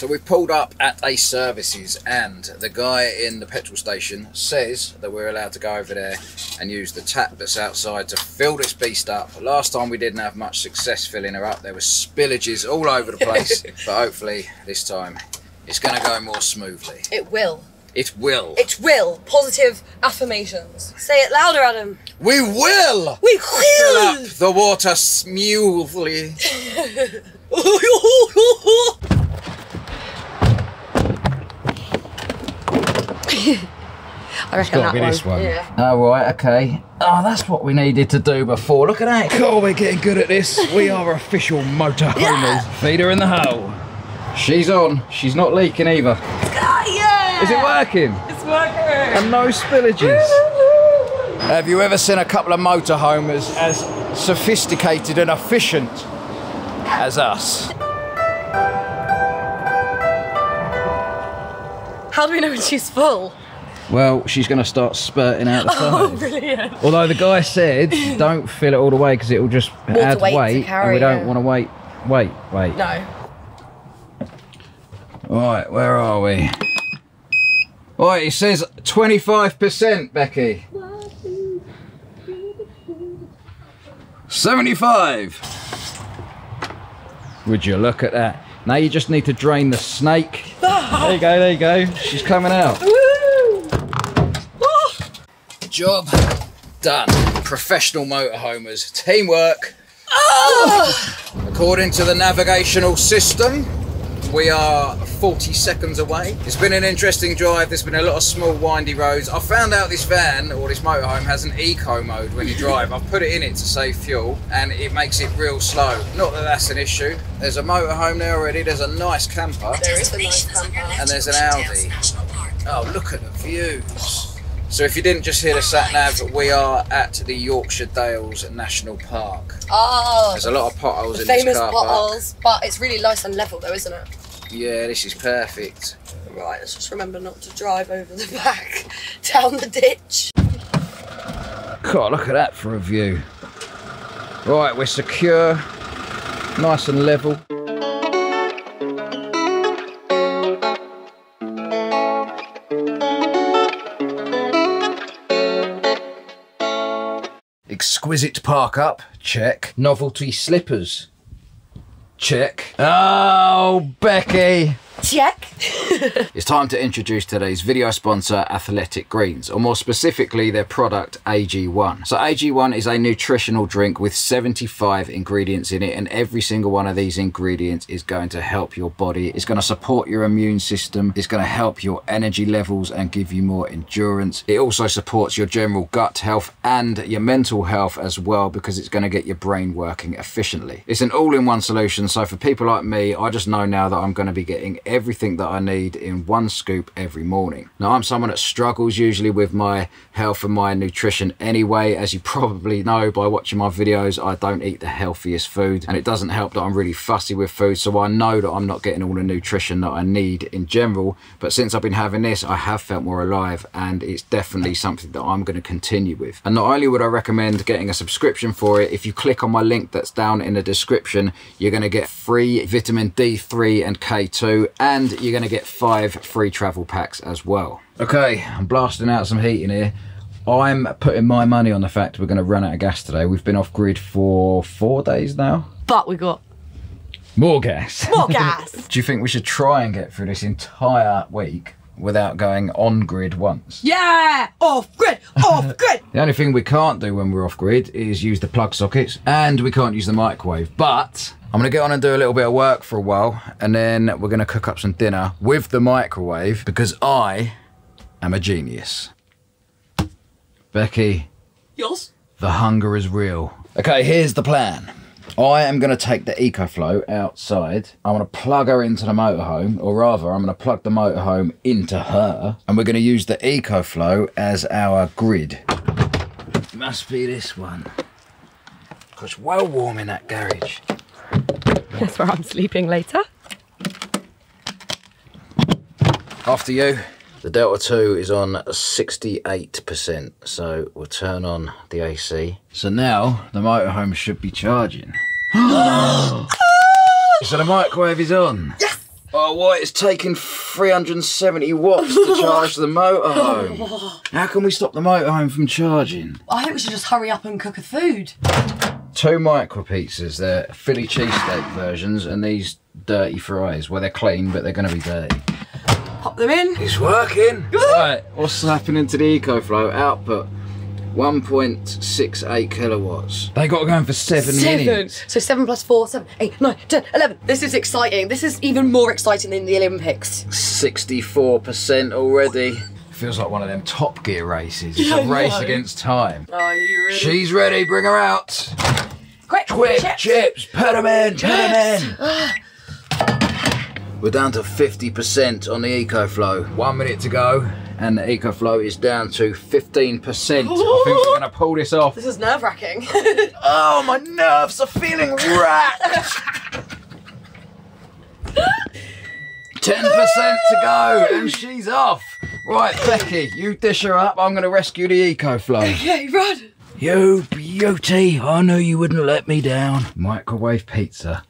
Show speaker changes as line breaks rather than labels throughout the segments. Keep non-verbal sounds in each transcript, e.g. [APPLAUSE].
So we pulled up at a services and the guy in the petrol station says that we're allowed to go over there and use the tap that's outside to fill this beast up. Last time we didn't have much success filling her up. There were spillages all over the [LAUGHS] place. but hopefully this time it's going to go more smoothly.
It will.
It will.
It will. Positive affirmations. Say it louder, Adam.
we will
We will.
fill up the water smoothly. [LAUGHS] [LAUGHS] [LAUGHS]
I reckon that
be
one.
this one.
Yeah.
Oh, right, okay. Oh, that's what we needed to do before. Look at that.
Oh, we're getting good at this. We are official motor homies. Feed her in the hole.
She's on. She's not leaking either.
Ah, yeah.
Is it working?
It's working.
And no spillages. [LAUGHS]
Have you ever seen a couple of motorhomers as sophisticated and efficient as us?
How do we know when she's full?
Well, she's going to start spurting out the [LAUGHS]
Oh, brilliant.
Although the guy said, [LAUGHS] don't fill it all the way because it will just add
weight
weight, and we don't want to wait. Wait, wait.
No.
Right, where are we? Right, it says 25%, Becky. 75.
Would you look at that? Now you just need to drain the snake. There you go, there you go. She's coming out.
Woo! Oh,
Job done. Professional motorhomers. Teamwork. Ah! According to the navigational system, we are 40 seconds away. It's been an interesting drive. There's been a lot of small, windy roads. I found out this van or this motorhome has an eco mode when you [LAUGHS] drive. I've put it in it to save fuel and it makes it real slow. Not that that's an issue. There's a motorhome there already. There's a nice camper
there is a nice camper.
and there's an Audi. Oh, look at the views. So if you didn't just hear the sat nav, we are at the Yorkshire Dales National Park.
Oh,
There's a lot of potholes in this
famous
car park.
potholes. But it's really nice and level though, isn't it?
Yeah, this is perfect.
Right, let's just remember not to drive over the [LAUGHS] back down the ditch.
God, look at that for a view. Right, we're secure, nice and level.
Exquisite park up, check. Novelty slippers, check. Oh, Becky!
Check. [LAUGHS]
It's time to introduce today's video sponsor, Athletic Greens, or more specifically, their product AG1. So, AG1 is a nutritional drink with 75 ingredients in it, and every single one of these ingredients is going to help your body. It's going to support your immune system, it's going to help your energy levels and give you more endurance. It also supports your general gut health and your mental health as well because it's going to get your brain working efficiently. It's an all in one solution, so for people like me, I just know now that I'm going to be getting everything that I need in one scoop every morning. Now, I'm someone that struggles usually with my health and my nutrition anyway. As you [LAUGHS] probably know by watching my videos, I don't eat the healthiest food, and it doesn't help that I'm really fussy with food, so I know that I'm not getting all the nutrition that I need in general. But since I've been having this, I have felt more alive, and it's definitely something that I'm going to continue with. And not only would I recommend getting a subscription for it, if you click on my link that's down in the description, you're going to get free vitamin D3 and K2, and you're going to get five free travel packs as well. Okay, I'm blasting out some heat in here. I'm putting my money on the fact we're going to run out of gas today. We've been off grid for four days now.
But we got
More gas.
more [LAUGHS] gas.
Do you think we should try and get through this entire week without going on grid once?
yeah, off grid, off [LAUGHS] grid.
The only thing we can't do when we're off grid is use the plug sockets and we can't use the microwave. But I'm going to get on and do a little bit of work for a while and then we're going to cook up some dinner with the microwave because I am a genius. Becky,
Yours?
the hunger is real. Okay, here's the plan. I am going to take the EcoFlow outside. I'm going to plug her into the motorhome, or rather, I'm going to plug the motorhome into her, and we're going to use the EcoFlow as our grid. Must be this one. Because well warm in that garage.
That's where I'm sleeping later.
After you. The Delta 2 is on 68%, so we'll turn on the AC. So now the motorhome should be charging. [GASPS] so the microwave is on. Yes! Oh, what? It's taking 370 watts to charge the motorhome. [LAUGHS] How can we stop the motorhome from charging?
I think we should just hurry up and cook a food.
Two micro pizzas. They're Philly cheesesteak versions, and these dirty fries. Well, they're clean, but they're going to be dirty.
Pop them in.
It's working. right, what's happening to the EcoFlow output? 1.68 kilowatts. They got going for seven, minutes.
So seven plus four, seven, eight, nine, ten, eleven. This is exciting. This is even more exciting than the Olympics.
64% already. Feels like one of them Top Gear races. It's
Yeah,
a
I
race
know.
against time.
Are you ready?
She's ready, bring her out.
Quick,
Quick,
chips.
chips, put them in, put 'em
Yes.
in. Ah. We're down to 50% on the EcoFlow. One minute to go, and the EcoFlow is down to 15%. I think we're going to pull this off.
This is nerve wracking. [LAUGHS]
Oh, my nerves are feeling racked. 10% to go, and she's off. Right, Becky, you dish her up. I'm going to rescue the EcoFlow.
okay, run.
You beauty, I knew you wouldn't let me down. Microwave pizza
Woo.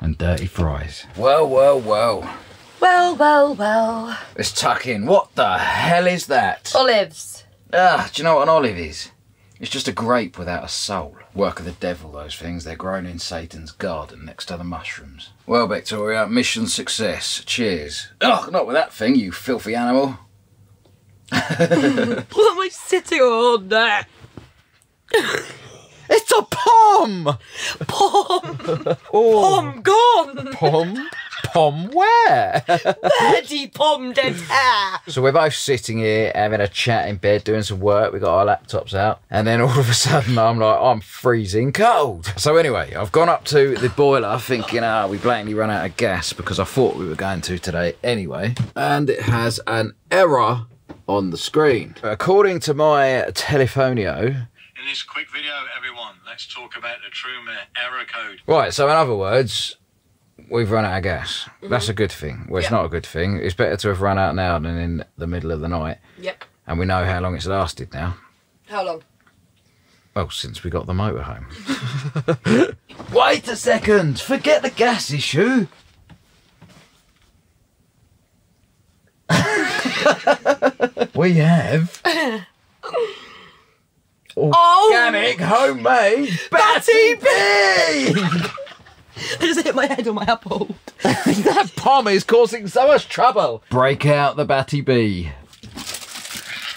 And dirty fries. Well, well, well.
Well, well, well.
Let's tuck in. What the hell is that?
Olives.
Ah, do you know what an olive is? It's just a grape without a soul. Work of the devil, those things. They're grown in Satan's garden next to the mushrooms. Well, Victoria, mission success. Cheers. Oh, not with that thing, you filthy animal. [LAUGHS]
What am I sitting on there? [LAUGHS]
It's a pom!
Pom. [LAUGHS]
Oh,
Pom gone.
pom? Pom where?
Dirty pom dead hair.
So we're both sitting here having a chat in bed, doing some work. We got our laptops out, and then all of a sudden I'm like, I'm freezing cold. So anyway, I've gone up to the boiler, thinking, ah, we blatantly run out of gas because I thought we were going to today anyway, and it has an error on the screen. According to my telefonio,
In this quick video, everyone, let's talk about the Truma error code.
Right, so in other words, we've run out of gas. Mm-hmm. That's a good thing. Well, it's
Yeah.
not a good thing. It's better to have run out now than in the middle of the night.
Yep.
And we know how long it's lasted now.
How long?
Well, since we got the motorhome. [LAUGHS] Wait a second! Forget the gas issue! [LAUGHS] we have [LAUGHS] Oh. organic homemade Batty B!
I just hit my head on my apple. [LAUGHS]
that pomp is causing so much trouble. Break out the Batty B.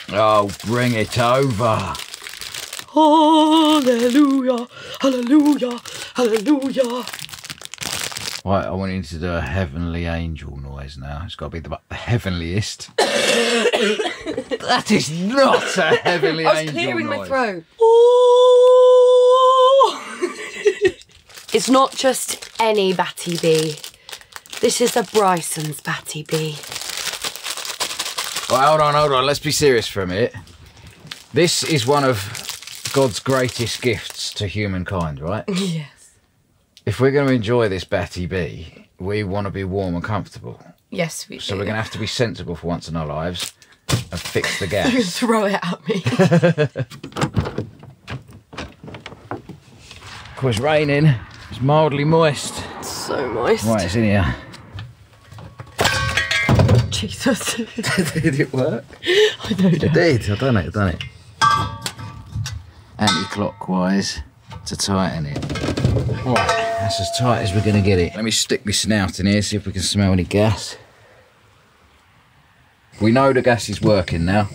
Oh, bring it over.
Hallelujah, hallelujah, hallelujah.
Right, I want you to do a heavenly angel noise now. It's got to be the, the heavenliest. [COUGHS] that is not a heavenly angel
I was
angel
clearing
noise.
my throat. Oh. [LAUGHS] it's not just any Batty B. This is a Bryson's Batty B.
Right, hold on, hold on. Let's be serious for a minute. This is one of God's greatest gifts to humankind, right? [LAUGHS]
Yes.
If we're going to enjoy this Batty B, we want to be warm and comfortable.
Yes, we
So
do.
we're going to have to be sensible for once in our lives and fix the [LAUGHS] gas.
throw it at me. [LAUGHS]
of course, raining. It's mildly moist.
It's so moist.
Right, it's in here.
Jesus. [LAUGHS]
Did it work?
I don't know.
did. I've done it. I've done it. Anti-clockwise to tighten it. Right, that's as tight as we're gonna get it. Let me stick my snout in here, see if we can smell any gas. We know the gas is working now.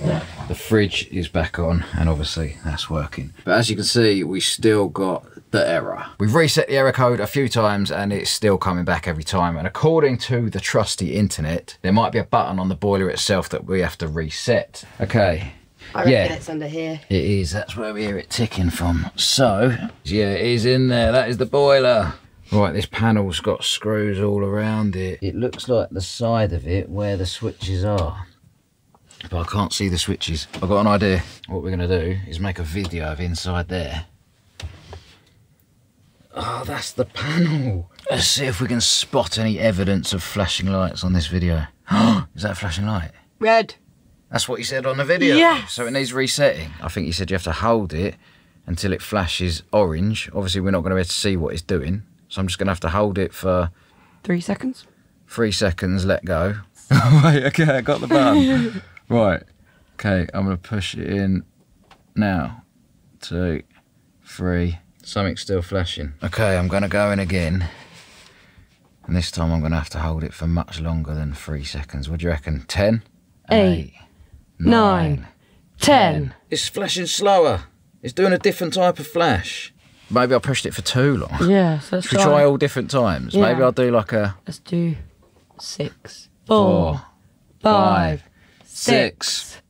The fridge is back on, and obviously that's working. But as you can see, we still got the error. We've reset the error code a few times, and it's still coming back every time. And according to the trusty internet, there might be a button on the boiler itself that we have to reset. Okay,
I reckon
Yeah.
it's under here.
it is. That's where we hear it ticking from. So, yeah, it is in there. That is the boiler. Right, this panel's got screws all around it. It looks like the side of it where the switches are. But I can't see the switches. I've got an idea. What we're going to do is make a video of inside there. Oh, that's the panel. Let's see if we can spot any evidence of flashing lights on this video. [GASPS] is that a flashing light?
Red.
That's what you said on the video.
Yes.
So it needs resetting. I think you said you have to hold it until it flashes orange. Obviously, we're not going to be able to see what it's doing. So I'm just going to have to hold it for
Three seconds.
Three seconds, let go. [LAUGHS] [LAUGHS] Wait, okay, I got the button. [LAUGHS] right. Okay, I'm gonna push it in now. Two, three.
Something's still flashing.
Okay, I'm gonna go in again. And this time I'm gonna have to hold it for much longer than three seconds. What do you reckon? Ten?
Eight, nine, ten.
It's flashing slower. It's doing a different type of flash.
Maybe I pushed it for too long.
Yeah, so let's
Should we try all different times?
Yeah.
Maybe I'll do like a
Let's do six,
four,
four, five,
six.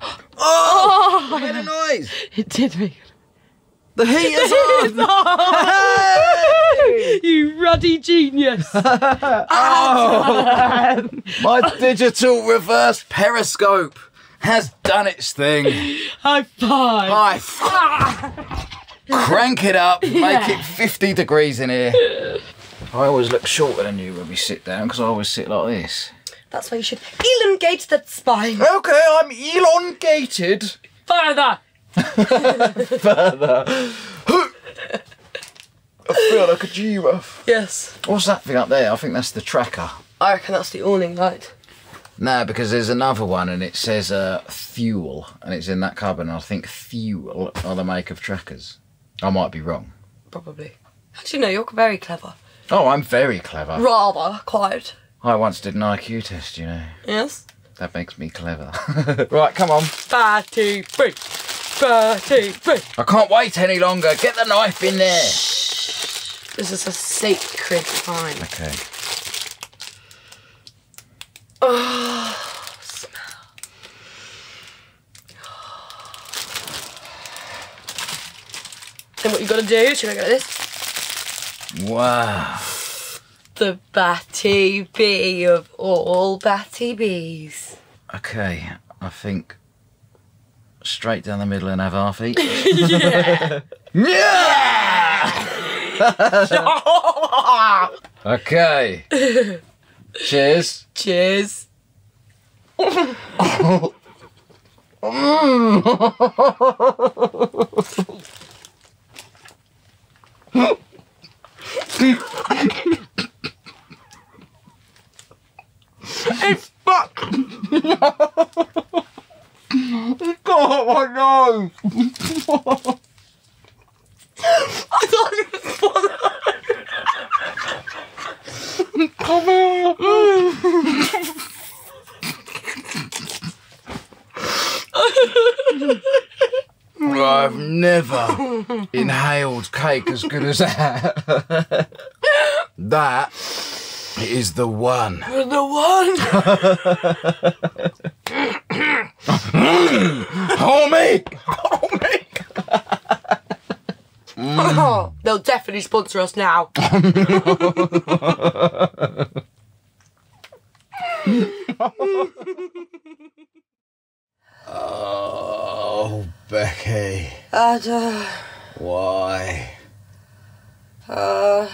[GASPS]
Oh! Made a noise!
It did make.
The heat is [LAUGHS] on!
you ruddy genius. [LAUGHS]
Oh, [LAUGHS] my digital reverse periscope has done its thing.
High five.
I f- crank it up, make it 50 degrees in here.
I always look shorter than you when we sit down because I always sit like this.
That's why you should elongate that spine.
Okay, I'm elongated.
Further. [LAUGHS] further.
I feel like a giraffe.
Yes.
What's that thing up there? I think that's the tracker.
I reckon that's the awning light.
No, because there's another one and it says uh, fuel and it's in that cupboard and I think fuel are the make of trackers. I might be wrong.
Probably. Actually, no, you're very clever.
Oh, I'm very clever.
Rather, quite.
I once did an IQ test, you know.
Yes?
That makes me clever. [LAUGHS] right, come on.
Five, two, three. 33.
I can't wait any longer. Get the knife in there. Shh.
This is a sacred time.
Okay. Oh, [SIGHS] smell.
Then what you got to do, should I go like this?
Wow.
The Batty B of all Batty Bs.
Okay, I think straight down the middle and have half each. [LAUGHS] Yeah. [LAUGHS] okay. Cheers.
Cheers. [LAUGHS] I thought it was fun.
I've never inhaled cake as good as that. that is the one.
The one. [LAUGHS]
Homie!
Oh, [LAUGHS] they'll definitely sponsor us now.
Oh, Becky.
uh,
Why?
uh,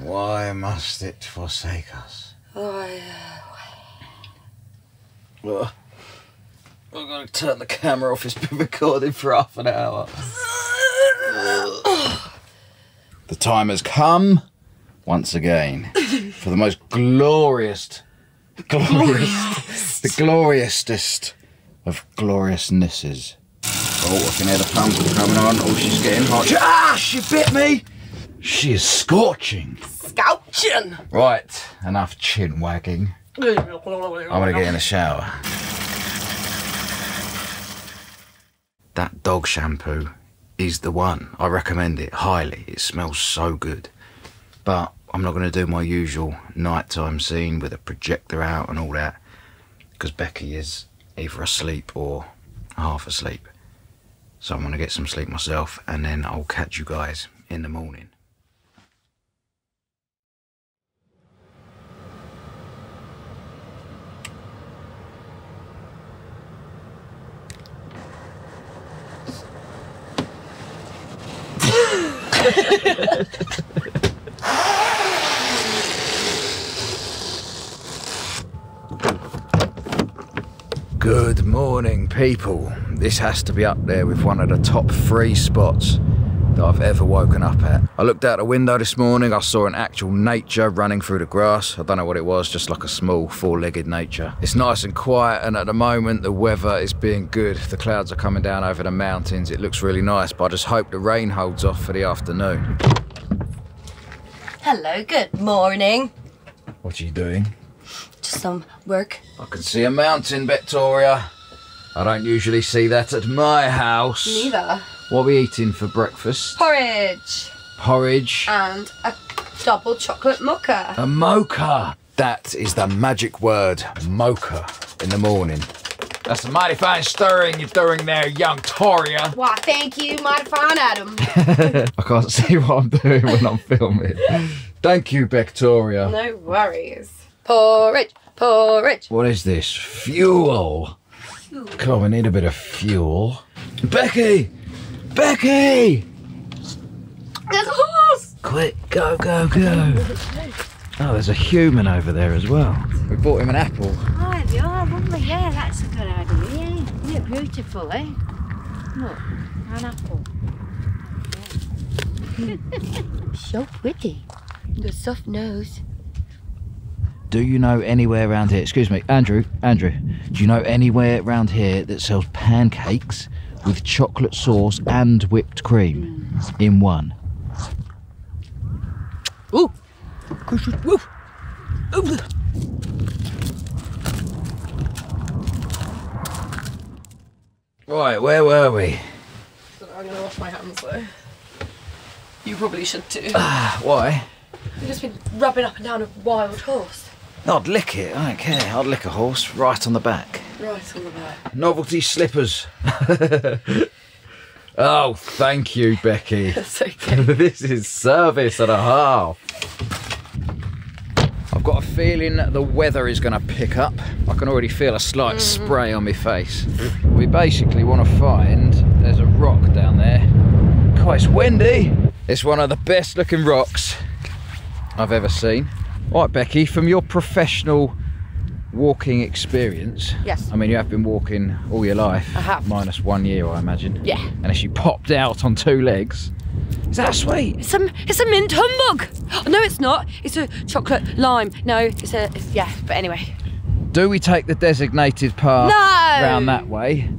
Why must it forsake us?
oh, yeah.
Ugh. I'm gonna turn the camera off. It's been recording for half an hour. [SIGHS] the time has come once again for the most glorious, glorious, the gloriousest of gloriousnesses. Oh, I can hear the pump coming on. Oh, she's getting hot. Ah, she bit me. She is scorching.
Scouchin.
Right, enough chin wagging. I'm gonna get in the shower. That dog shampoo is the one. I recommend it highly. It smells so good. But I'm not gonna do my usual nighttime scene with a projector out and all that. Because Becky is either asleep or half asleep. So I'm gonna get some sleep myself and then I'll catch you guys in the morning. Good morning, people. This has to be up there with one of the top three spots that I've ever woken up at. I looked out the window this morning, I saw an actual nature running through the grass. I don't know what it was, just like a small four-legged nature. It's nice and quiet and at the moment the weather is being good. The clouds are coming down over the mountains. It looks really nice, but I just hope the rain holds off for the afternoon.
Hello, good morning.
What are you doing?
Just some work.
I can see a mountain, Victoria. I don't usually see that at my house.
Neither.
What are we eating for breakfast?
Porridge
Porridge.
and a double chocolate mocha.
A mocha. That is the magic word, mocha, in the morning. That's a mighty fine stirring you're doing there, young Toria.
Why, thank you, mighty fine, Adam. [LAUGHS]
I can't see what I'm doing when I'm filming. Thank you, Victoria.
no worries. Porridge, porridge.
What is this? Fuel. Come on, we need a bit of fuel. Becky! Becky!
There's a horse.
Quick, go, go, go. Oh, there's a human over there as well. We bought him an apple.
Oh, they are lovely. Yeah, that's a good idea. Yeah, yeah beautiful, eh? Look, an apple. [LAUGHS]
So pretty. Your soft nose.
Do you know anywhere around here? Excuse me, Andrew. Andrew, do you know anywhere around here that sells pancakes with chocolate sauce and whipped cream in one? Ooh. Ooh. Ooh. Right, where were we?
I'm gonna wash my hands though. You probably should too.
Ah, Why?
You've just been rubbing up and down a wild horse.
I'd lick it. I don't care. I'd lick a horse right on the back.
Right on the back.
Novelty slippers. [LAUGHS] oh, thank you, Becky. [LAUGHS]
That's okay. [LAUGHS]
this is service and a half. I've got a feeling that the weather is going to pick up. I can already feel a slight spray on my face. We basically want to find, there's a rock down there. God, it's windy. It's one of the best looking rocks I've ever seen. All right, Becky, from your professional walking experience,
Yes.
I mean, you have been walking all your life,
I have.
minus one year, I imagine.
Yeah.
Unless you popped out on two legs. Is that sweet?
It's a, it's a mint humbug. Oh, no, it's not. It's a chocolate lime. No, it's a, it's, yeah, but anyway.
Do we take the designated path
No!
round that way,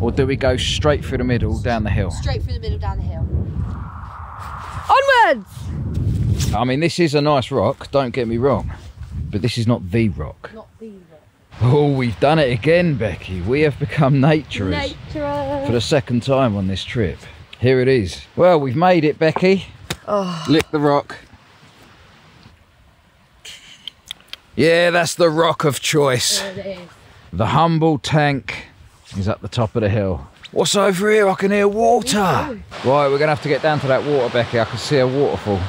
or do we go straight through the middle down the hill?
Straight through the middle down the hill. Onwards!
I mean, this is a nice rock, don't get me wrong, but this is not the rock.
Not the rock.
Oh, we've done it again, Becky. We have become naturers
Nature.
for the second time on this trip. Here it is. Well, we've made it, Becky.
Oh.
Lick the rock. Yeah, that's the rock of choice. The humble tank is at the top of the hill. What's over here? I can hear water. Right, we're gonna have to get down to that water, Becky. I can see a waterfall.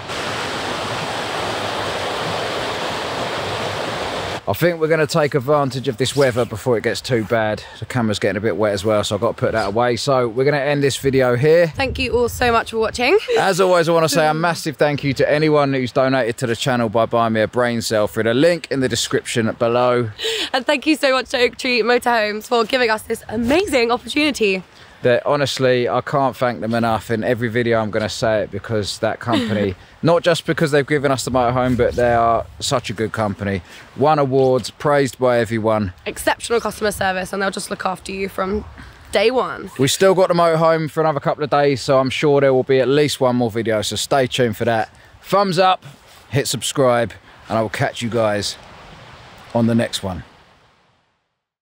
I think we're going to take advantage of this weather before it gets too bad. The camera's getting a bit wet as well, so I've got to put that away. So we're going to end this video here.
Thank you all so much for watching.
As always, I want to say a massive thank you to anyone who's donated to the channel by buying me a brain cell through the link in the description below.
And thank you so much to Oak Tree Motorhomes for giving us this amazing opportunity.
That honestly, I can't thank them enough. In every video, I'm going to say it because that company, [LAUGHS] not just because they've given us the motorhome, but they are such a good company. Won awards, praised by everyone.
Exceptional customer service, and they'll just look after you from day one.
We've still got the motorhome for another couple of days, so I'm sure there will be at least one more video, so stay tuned for that. Thumbs up, hit subscribe, and I will catch you guys on the next one.